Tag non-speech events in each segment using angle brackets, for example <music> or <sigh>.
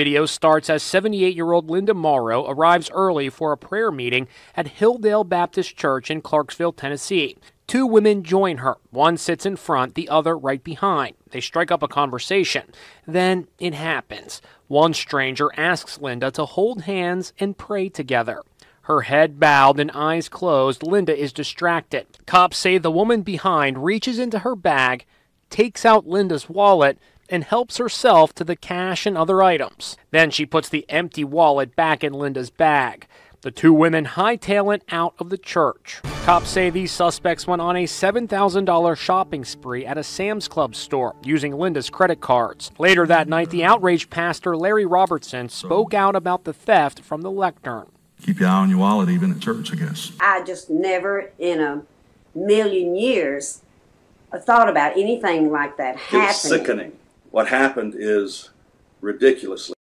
The video starts as 78 year old Linda Morrow arrives early for a prayer meeting at Hilldale Baptist Church in Clarksville, Tennessee. Two women join her. One sits in front, the other right behind. They strike up a conversation. Then it happens. One stranger asks Linda to hold hands and pray together. Her head bowed and eyes closed, Linda is distracted. Cops say the woman behind reaches into her bag, takes out Linda's wallet, and helps herself to the cash and other items. Then she puts the empty wallet back in Linda's bag. The two women hightail it out of the church. Cops say these suspects went on a $7,000 shopping spree at a Sam's Club store using Linda's credit cards. Later that night, the outraged pastor Larry Robertson spoke out about the theft from the lectern. Keep your eye on your wallet even at church, I guess. I just never in a million years thought about anything like that happening. It was sickening. What happened is ridiculously.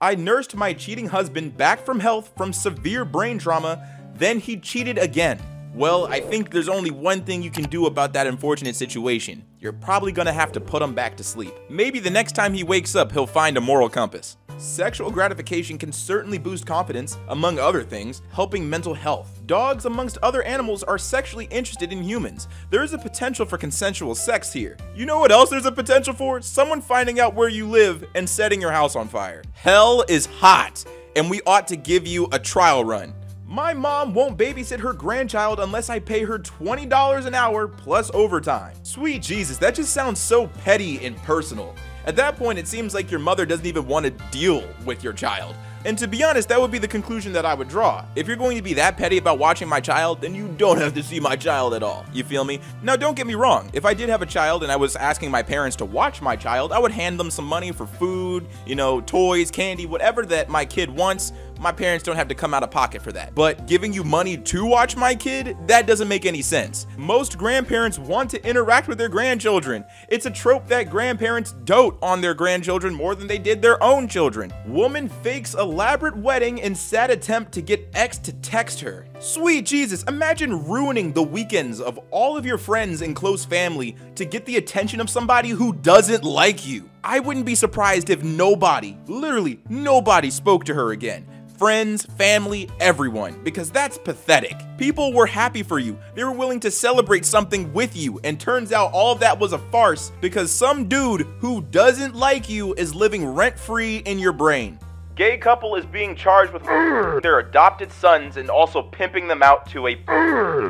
I nursed my cheating husband back from health from severe brain trauma, then he cheated again. Well, I think there's only one thing you can do about that unfortunate situation. You're probably gonna have to put him back to sleep. Maybe the next time he wakes up, he'll find a moral compass. Sexual gratification can certainly boost confidence, among other things, helping mental health. Dogs, amongst other animals, are sexually interested in humans. There is a potential for consensual sex here. You know what else there's a potential for? Someone finding out where you live and setting your house on fire. Hell is hot, and we ought to give you a trial run. My mom won't babysit her grandchild unless I pay her $20 an hour plus overtime. Sweet Jesus, that just sounds so petty and personal. At that point, it seems like your mother doesn't even want to deal with your child. And to be honest, that would be the conclusion that I would draw. If you're going to be that petty about watching my child, then you don't have to see my child at all. You feel me? Now, don't get me wrong. If I did have a child and I was asking my parents to watch my child, I would hand them some money for food, you know, toys, candy, whatever that my kid wants my parents don't have to come out of pocket for that. But giving you money to watch my kid, that doesn't make any sense. Most grandparents want to interact with their grandchildren. It's a trope that grandparents dote on their grandchildren more than they did their own children. Woman fakes elaborate wedding in sad attempt to get ex to text her. Sweet Jesus, imagine ruining the weekends of all of your friends and close family to get the attention of somebody who doesn't like you. I wouldn't be surprised if nobody, literally nobody spoke to her again friends, family, everyone, because that's pathetic. People were happy for you. They were willing to celebrate something with you, and turns out all of that was a farce because some dude who doesn't like you is living rent-free in your brain. Gay couple is being charged with their adopted sons and also pimping them out to a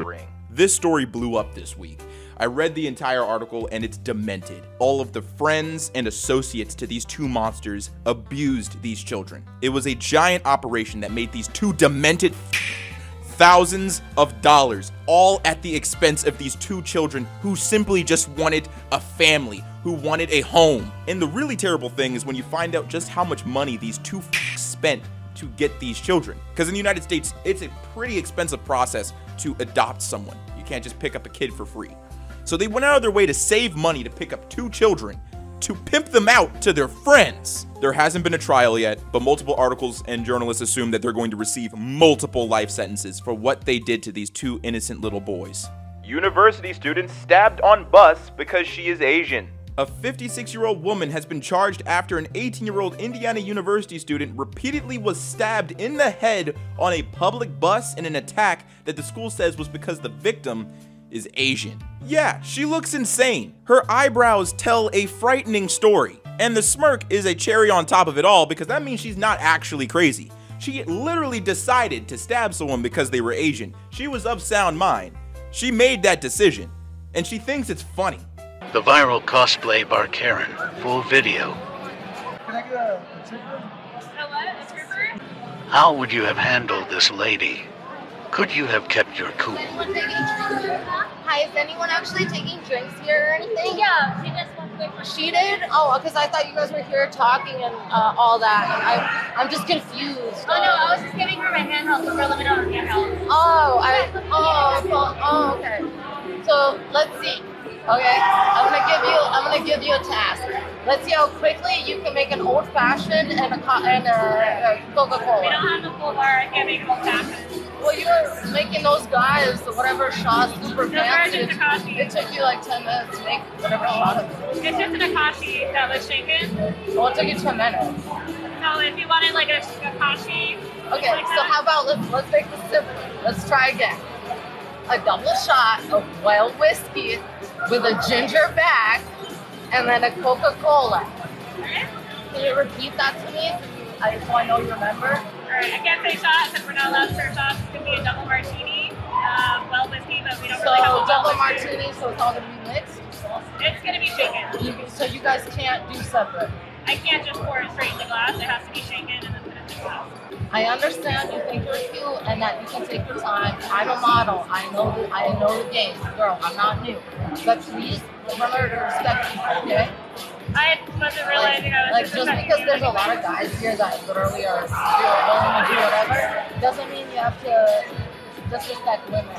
ring. This story blew up this week. I read the entire article and it's demented. All of the friends and associates to these two monsters abused these children. It was a giant operation that made these two demented <laughs> thousands of dollars, all at the expense of these two children who simply just wanted a family, who wanted a home. And the really terrible thing is when you find out just how much money these two <laughs> spent to get these children. Because in the United States, it's a pretty expensive process to adopt someone. You can't just pick up a kid for free. So they went out of their way to save money to pick up two children to pimp them out to their friends. There hasn't been a trial yet, but multiple articles and journalists assume that they're going to receive multiple life sentences for what they did to these two innocent little boys. University student stabbed on bus because she is Asian. A 56 year old woman has been charged after an 18 year old Indiana University student repeatedly was stabbed in the head on a public bus in an attack that the school says was because the victim is Asian. Yeah, she looks insane. Her eyebrows tell a frightening story. And the smirk is a cherry on top of it all because that means she's not actually crazy. She literally decided to stab someone because they were Asian. She was of sound mind. She made that decision. And she thinks it's funny. The viral cosplay Bar Karen. Full video. How would you have handled this lady? Could you have kept your cool? Hi, is anyone actually taking drinks here or anything? Yeah, she just went away for She did? Oh, because I thought you guys were here talking and uh, all that. And I, I'm just confused. Oh no, I was just giving her my handheld because we're limited on handheld. Oh, I. Oh, so, oh, okay. So let's see. Okay, I'm gonna give you. I'm gonna give you a task. Let's see how quickly you can make an old fashioned and a co- and a, a Coca We don't have the full bar. I can't make it all fashioned. Well, you were making those guys whatever shots super fancy. It took you like ten minutes to make whatever shot. It's just an Akashi that was shaken. Well, it took you ten minutes. No, wanted like a, a coffee. Okay, like so that. how about let's let's make this simple. Let's try again. A double shot of wild whiskey with a ginger back and then a Coca-Cola. Can you repeat that to me? I just want to know you remember. I can't say shot because we're not allowed to serve shots. It could be a double martini, uh, well whiskey, but we don't So really have a double martini, so it's all gonna be mixed. It's gonna be shaken. So you guys can't do separate. I can't just pour it straight in the glass. It has to be shaken and then put it in the glass. I understand you think you're cute and that you can take your time. I'm a model. I know the I know the game, girl. I'm not new. But please remember to respect people, okay? I wasn't realizing I was Like just because there's a lot of guys here that literally are willing to do whatever, doesn't mean you have to disrespect women.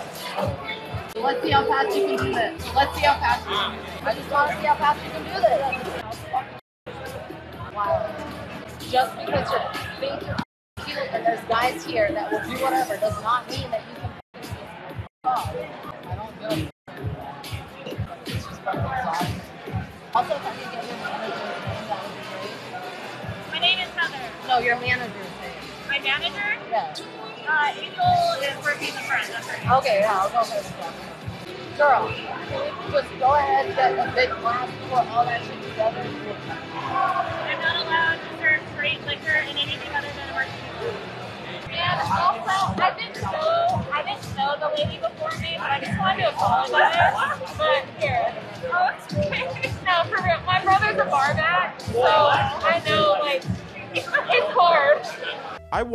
Let's see how fast you can do this. Let's see how fast you can do this. I just want to see how fast you can do this. Wow. Just because you think you're cute and there's guys here that will do whatever does not mean that you can. Oh, I don't do it. It's just fucking sauce. Also, if I could get your manager's name, that would be great. My name is Heather. No, your manager's name. My manager, Yeah. uh, Angel is working the. That's her. Okay, yeah, I'll go with that. Girl, can we just go ahead and get a big glass, pour all that shit together?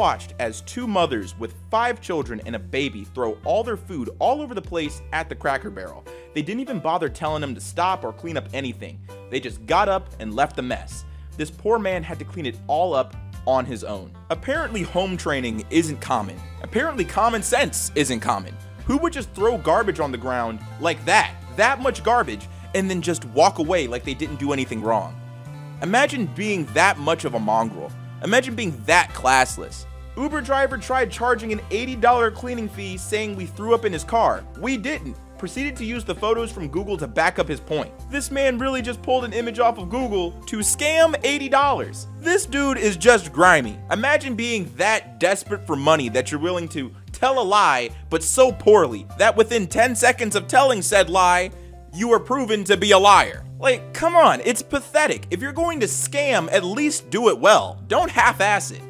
Watched as two mothers with five children and a baby throw all their food all over the place at the Cracker Barrel. They didn't even bother telling them to stop or clean up anything. They just got up and left the mess. This poor man had to clean it all up on his own. Apparently, home training isn't common. Apparently, common sense isn't common. Who would just throw garbage on the ground like that, that much garbage, and then just walk away like they didn't do anything wrong? Imagine being that much of a mongrel. Imagine being that classless. Uber driver tried charging an $80 cleaning fee saying we threw up in his car. We didn't. Proceeded to use the photos from Google to back up his point. This man really just pulled an image off of Google to scam $80. This dude is just grimy. Imagine being that desperate for money that you're willing to tell a lie, but so poorly that within 10 seconds of telling said lie, you are proven to be a liar. Like, come on, it's pathetic. If you're going to scam, at least do it well. Don't half ass it.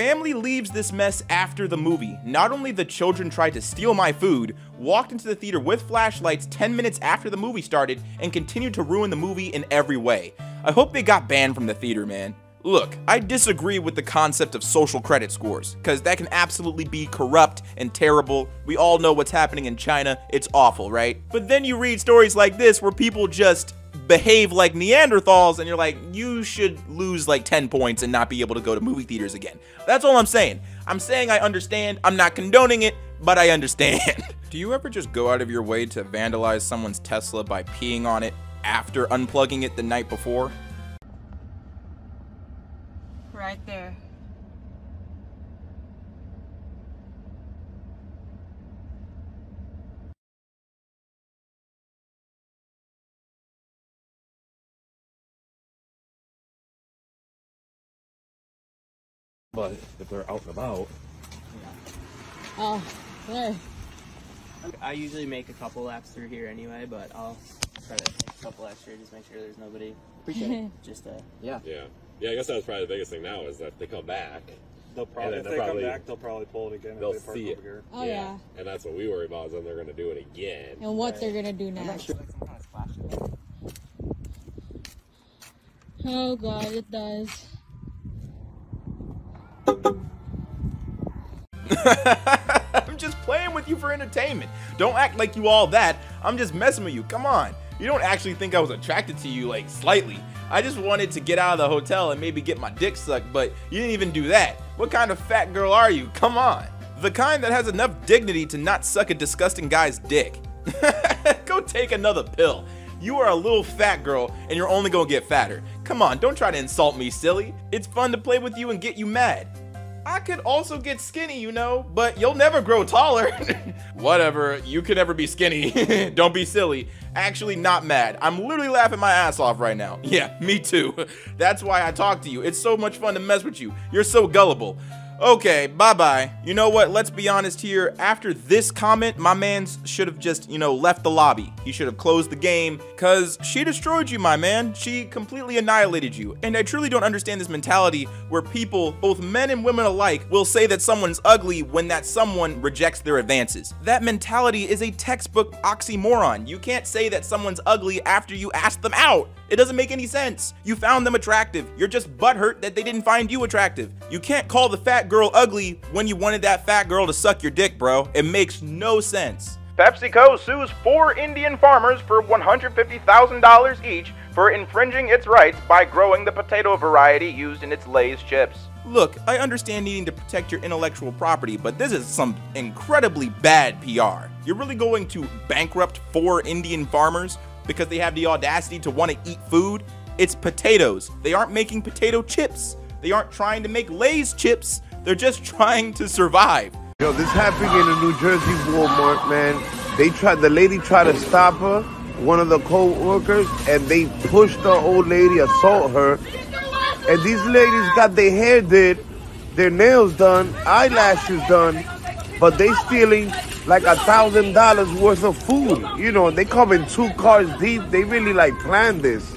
Family leaves this mess after the movie. Not only the children tried to steal my food, walked into the theater with flashlights 10 minutes after the movie started, and continued to ruin the movie in every way. I hope they got banned from the theater, man. Look, I disagree with the concept of social credit scores, because that can absolutely be corrupt and terrible. We all know what's happening in China, it's awful, right? But then you read stories like this where people just behave like Neanderthals, and you're like, you should lose like 10 points and not be able to go to movie theaters again. That's all I'm saying. I'm saying I understand, I'm not condoning it, but I understand. <laughs> Do you ever just go out of your way to vandalize someone's Tesla by peeing on it after unplugging it the night before? Right there. But if they're out and about, Oh, there. I usually make a couple laps through here anyway, but I'll try to make a couple extra, just make sure there's nobody. Appreciate it. <laughs> Just uh, yeah. yeah, yeah. I guess that was probably the biggest thing now is that they come back. They'll probably, and if then they probably- come back, they'll probably pull it again They'll if they see it. here. Oh, yeah. and that's what we worry about is then they're going to do it again. And what they're gonna do next. Oh god, it does. <laughs> I'm just playing with you for entertainment. Don't act like you all that. I'm just messing with you. Come on. You don't actually think I was attracted to you, like, slightly. I just wanted to get out of the hotel and maybe get my dick sucked, but you didn't even do that. What kind of fat girl are you? Come on. The kind that has enough dignity to not suck a disgusting guy's dick. <laughs> Go take another pill. You are a little fat girl and you're only gonna get fatter. Come on, don't try to insult me, silly. It's fun to play with you and get you mad. I could also get skinny, you know, but you'll never grow taller. <laughs> Whatever, you can never be skinny. <laughs> Don't be silly. Actually, not mad. I'm literally laughing my ass off right now. <laughs> Yeah, me too. That's why I talk to you. It's so much fun to mess with you. You're so gullible. Okay, bye bye. You know what? Let's be honest here. After this comment, my man's should have just, you know, left the lobby. He should have closed the game because she destroyed you, my man. She completely annihilated you. And I truly don't understand this mentality where people, both men and women alike, will say that someone's ugly when that someone rejects their advances. That mentality is a textbook oxymoron. You can't say that someone's ugly after you ask them out. It doesn't make any sense. You found them attractive. You're just butthurt that they didn't find you attractive. You can't call the fat girl ugly when you wanted that fat girl to suck your dick, bro. It makes no sense. PepsiCo sues four Indian farmers for $150,000 each for infringing its rights by growing the potato variety used in its Lay's chips. Look, I understand needing to protect your intellectual property, but this is some incredibly bad PR. You're really going to bankrupt four Indian farmers because they have the audacity to want to eat food? It's potatoes. They aren't making potato chips. They aren't trying to make Lay's chips. They're just trying to survive. Yo, this happened in a New Jersey Walmart, man. They tried, the lady tried to stop her, one of the co-workers, and they pushed the old lady, assault her. And these ladies got their hair did, their nails done, eyelashes done, but they stealing like a thousand dollars worth of food. You know, they come in two cars deep. They really like planned this.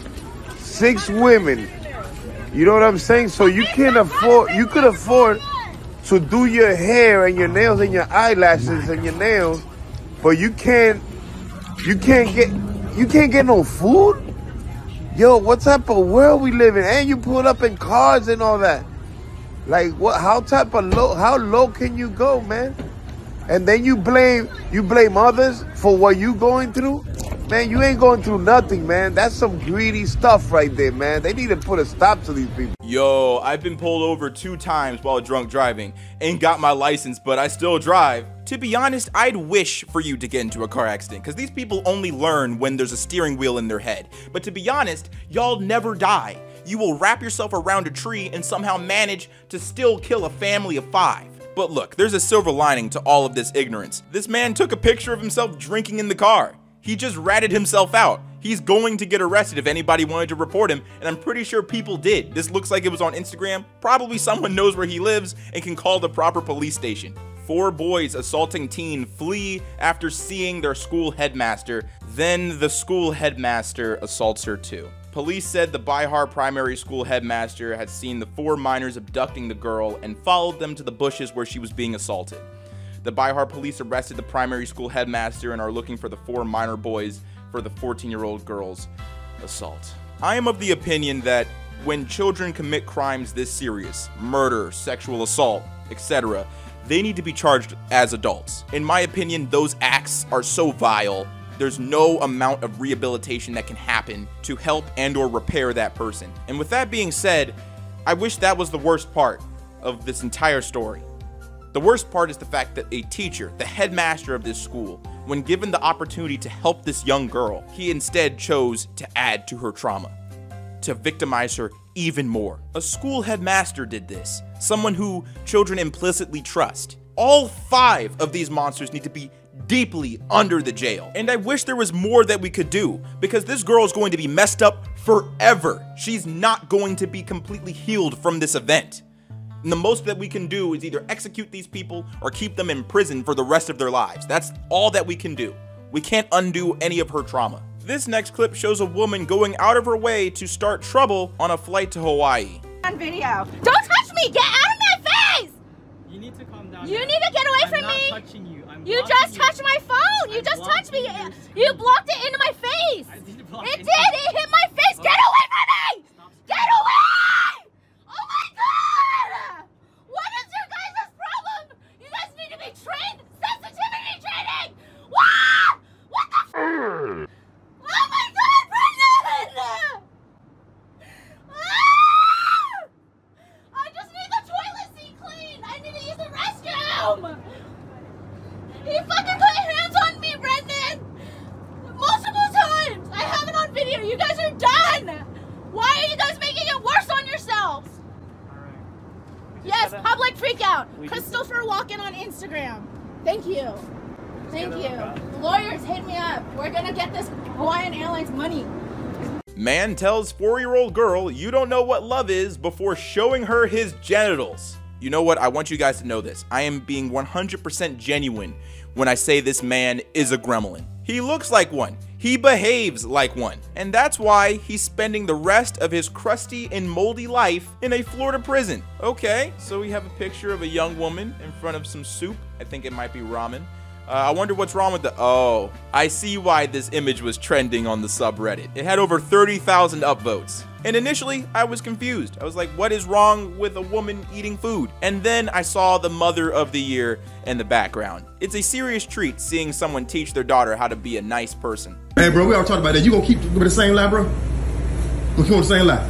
Six women. You know what I'm saying? So you can afford, you could afford to do your hair and your nails and your eyelashes and your nails, but you can't, you can't get, you can't get no food. Yo, what type of world we live in? And you pull up in cars and all that. Like what? How type of low? How low can you go, man? And then you blame you blame others for what you going through. Man, you ain't going through nothing, man. That's some greedy stuff right there, man. They need to put a stop to these people. Yo, I've been pulled over two times while drunk driving. Ain't got my license, but I still drive. To be honest, I'd wish for you to get into a car accident, because these people only learn when there's a steering wheel in their head. But to be honest, y'all never die. You will wrap yourself around a tree and somehow manage to still kill a family of five. But look, there's a silver lining to all of this ignorance. This man took a picture of himself drinking in the car. He just ratted himself out. He's going to get arrested if anybody wanted to report him, and I'm pretty sure people did. This looks like it was on Instagram. Probably someone knows where he lives and can call the proper police station. Four boys assaulting teen flee after seeing their school headmaster. Then the school headmaster assaults her too. Police said the Bihar Primary School headmaster had seen the four minors abducting the girl and followed them to the bushes where she was being assaulted. The Bihar police arrested the primary school headmaster and are looking for the four minor boys for the 14 year old girl's assault. I am of the opinion that when children commit crimes this serious murder, sexual assault, etc. they need to be charged as adults. In my opinion, those acts are so vile there's no amount of rehabilitation that can happen to help and or repair that person. And with that being said, I wish that was the worst part of this entire story. The worst part is the fact that a teacher, the headmaster of this school, when given the opportunity to help this young girl, he instead chose to add to her trauma, to victimize her even more. A school headmaster did this, someone who children implicitly trust. All five of these monsters need to be deeply under the jail. And I wish there was more that we could do because this girl is going to be messed up forever. She's not going to be completely healed from this event. And the most that we can do is either execute these people or keep them in prison for the rest of their lives. That's all that we can do. We can't undo any of her trauma. This next clip shows a woman going out of her way to start trouble on a flight to Hawaii. On video. Don't touch me! Get out of my face! You need to calm down. You need to get away I'm from not me! touching you. I'm You blocking just touched my phone! You I'm just touched me! blocking You blocked it into my face! didn't block It it. did! It hit my face! Get away from me! Get away! Oh my god! What is your guys' problem? You guys need to be trained! Sensitivity training! What? The f- Oh my god, Brendan! Ah! I just need the toilet seat cleaned! I need to use the restroom! He fucking put hands on me, Brendan! Multiple times! I have it on video. You guys are Yes, public freak out. Christopher Walken on Instagram. Thank you. Thank you. Lawyers, hit me up. We're gonna get this Hawaiian Airlines money. Tells four year old girl you don't know what love is before showing her his genitals. You know what? I want you guys to know this. I am being 100% genuine when I say this man is a gremlin. He looks like one. He behaves like one. And that's why he's spending the rest of his crusty and moldy life in a Florida prison. Okay, so we have a picture of a young woman in front of some soup. I think it might be ramen. Uh, I wonder what's wrong with the. Oh, I see why this image was trending on the subreddit. It had over 30,000 upvotes. And initially, I was confused. I was like, what is wrong with a woman eating food? And then I saw the mother of the year in the background. It's a serious treat seeing someone teach their daughter how to be a nice person. Hey, bro, we all talked about that. You gonna keep with the same lie, bro? Gonna keep on the same lie?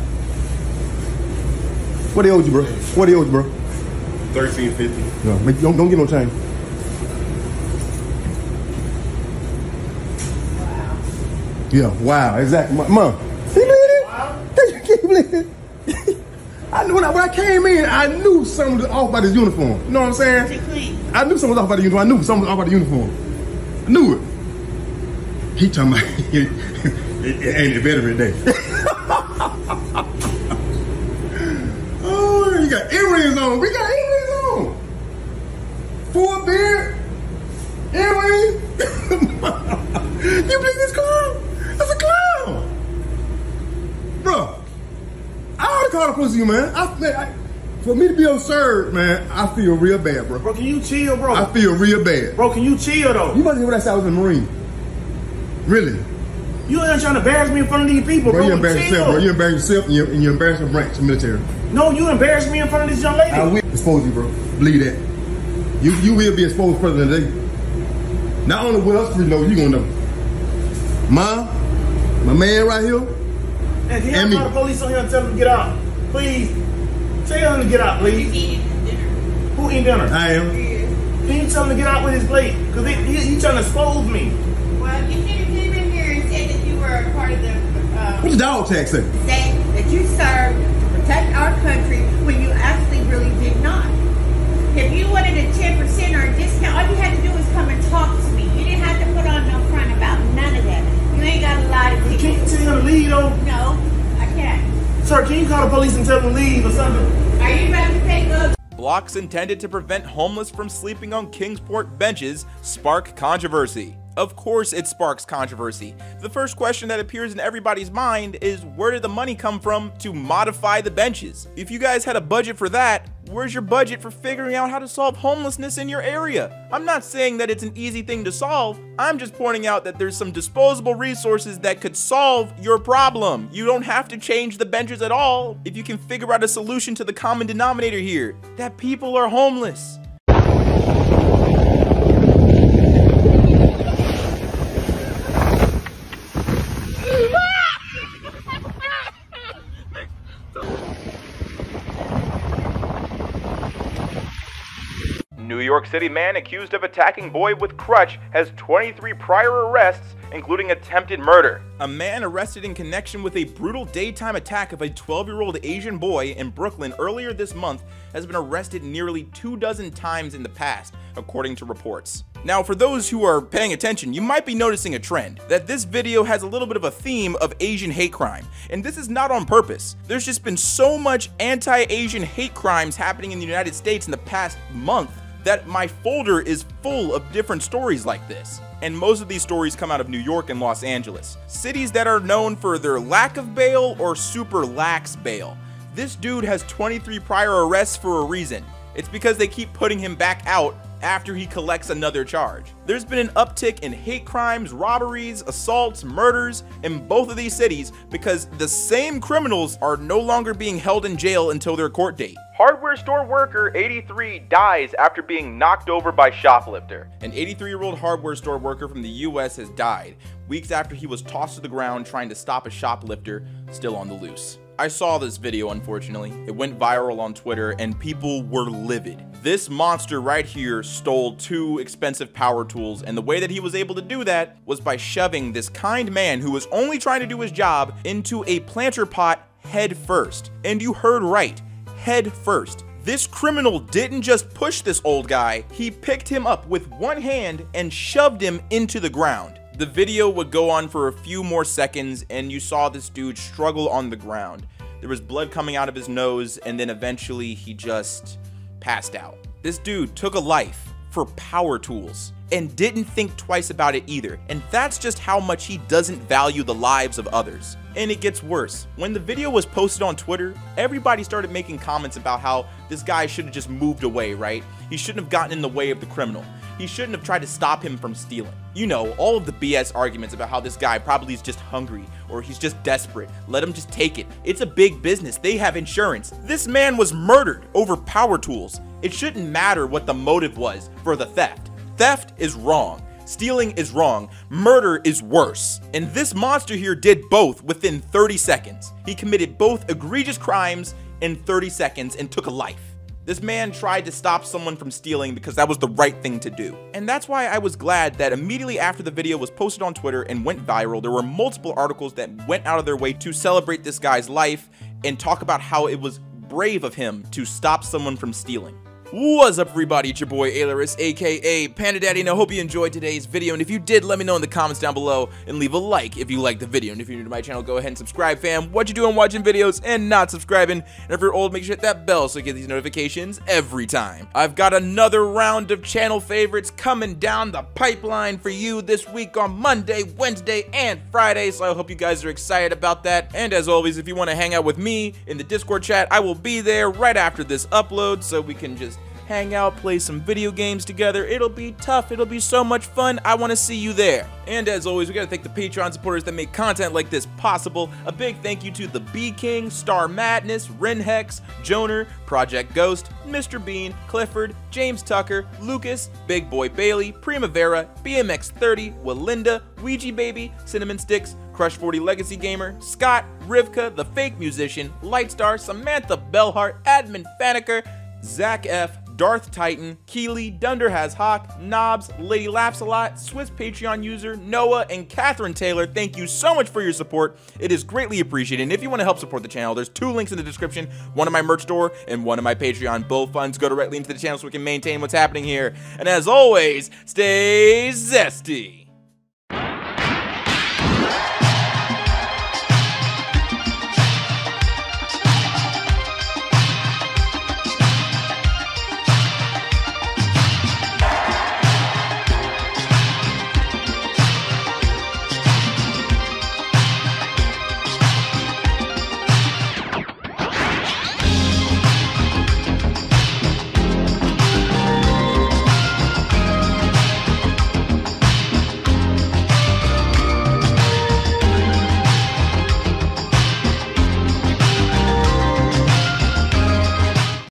What they owed you, bro? What they owed you, bro? Thirteen fifty. No, make- don't, don't get no change. Yeah, wow, exactly. Mom, you believe it? Can you keep it? I knew when I, when I came in, I knew something was off by this uniform. You know what I'm saying? I knew something was off by the uniform. I knew something was off by the uniform. I knew it. He talking about it, <laughs> it ain't a veteran day. <laughs> oh, you got earrings on. We got earrings on. Full beard, earrings. you believe this clown? That's a clown. Bro, I ought to call the police, you man. I, man I, for me to be absurd, man, I feel real bad, bro. Bro, can you chill, bro? I feel real bad. Bro, can you chill though? You must hear what I said I was in the Marine. Really? You ain't trying to embarrass me in front of these people, Bro, bro. you embarrass yourself, bro. You embarrass yourself and you, and you embarrass your branch, the military. No, you embarrass me in front of this young lady. I will expose you, bro. Believe that. You you will be exposed further than today. Not only with us three know, you gonna know. Mom, my man right here, And can and me. the police on here and tell them to get out? Please. Tell him to get out, please. Who eating dinner? I am. Can you tell him to get out with his plate? Because he, he, he trying to expose me. Well, you should have came in here and said that you were a part of the uh, What's the dog tag say? say that you served to protect our country when you actually call the police and tell them to leave or something? Are you ready to take a Blocks intended to prevent homeless from sleeping on Kingsport benches spark controversy. Of course, it sparks controversy. The first question that appears in everybody's mind is where did the money come from to modify the benches? If you guys had a budget for that, where's your budget for figuring out how to solve homelessness in your area? I'm not saying that it's an easy thing to solve, I'm just pointing out that there's some disposable resources that could solve your problem. You don't have to change the benches at all if you can figure out a solution to the common denominator here that people are homeless. New York City man accused of attacking boy with crutch has 23 prior arrests, including attempted murder. A man arrested in connection with a brutal daytime attack of a 12 year old Asian boy in Brooklyn earlier this month has been arrested nearly two dozen times in the past, according to reports. Now, for those who are paying attention, you might be noticing a trend that this video has a little bit of a theme of Asian hate crime, and this is not on purpose. There's just been so much anti Asian hate crimes happening in the United States in the past month that my folder is full of different stories like this. And most of these stories come out of New York and Los Angeles, cities that are known for their lack of bail or super lax bail. This dude has 23 prior arrests for a reason. It's because they keep putting him back out after he collects another charge. There's been an uptick in hate crimes, robberies, assaults, murders in both of these cities because the same criminals are no longer being held in jail until their court date. Hardware store worker 83 dies after being knocked over by shoplifter. An 83 year old hardware store worker from the US has died weeks after he was tossed to the ground trying to stop a shoplifter still on the loose. I saw this video, unfortunately. It went viral on Twitter and people were livid. This monster right here stole two expensive power tools, and the way that he was able to do that was by shoving this kind man who was only trying to do his job into a planter pot head first. And you heard right, head first. This criminal didn't just push this old guy, he picked him up with one hand and shoved him into the ground. The video would go on for a few more seconds and you saw this dude struggle on the ground. There was blood coming out of his nose and then eventually he just passed out. This dude took a life for power tools and didn't think twice about it either. And that's just how much he doesn't value the lives of others. And it gets worse. When the video was posted on Twitter, everybody started making comments about how this guy should have just moved away, right? He shouldn't have gotten in the way of the criminal. He shouldn't have tried to stop him from stealing. You know, all of the BS arguments about how this guy probably is just hungry or he's just desperate. Let him just take it. It's a big business. They have insurance. This man was murdered over power tools. It shouldn't matter what the motive was for the theft. Theft is wrong. Stealing is wrong. Murder is worse. And this monster here did both within 30 seconds. He committed both egregious crimes in 30 seconds and took a life. This man tried to stop someone from stealing because that was the right thing to do. And that's why I was glad that immediately after the video was posted on Twitter and went viral, there were multiple articles that went out of their way to celebrate this guy's life and talk about how it was brave of him to stop someone from stealing. What's up everybody, it's your boy Ailurus, aka Panda Daddy, and I hope you enjoyed today's video, and if you did, let me know in the comments down below, and leave a like if you liked the video, and if you're new to my channel, go ahead and subscribe, fam. What you doing watching videos and not subscribing, and if you're old, make sure you hit that bell so you get these notifications every time. I've got another round of channel favorites coming down the pipeline for you this week on Monday, Wednesday, and Friday, so I hope you guys are excited about that, and as always, if you want to hang out with me in the Discord chat, I will be there right after this upload, so we can just hang out, play some video games together. It'll be tough. It'll be so much fun. I want to see you there. And as always, we got to thank the Patreon supporters that make content like this possible. A big thank you to the B King, Star Madness, Renhex, Joner, Project Ghost, Mr. Bean, Clifford, James Tucker, Lucas, Big Boy Bailey, Primavera, BMX30, Walinda, Ouija Baby, Cinnamon Sticks, Crush 40 Legacy Gamer, Scott, Rivka, The Fake Musician, Lightstar, Samantha Bellhart, Admin Faniker, Zach F, Darth Titan, Keely, Dunder Has Hawk, Knobs, Lady Laughs a Lot, Swiss Patreon user, Noah, and Catherine Taylor. Thank you so much for your support. It is greatly appreciated. And if you want to help support the channel, there's two links in the description, one in my merch store and one in my Patreon. Both funds go directly into the channel so we can maintain what's happening here. And as always, stay zesty.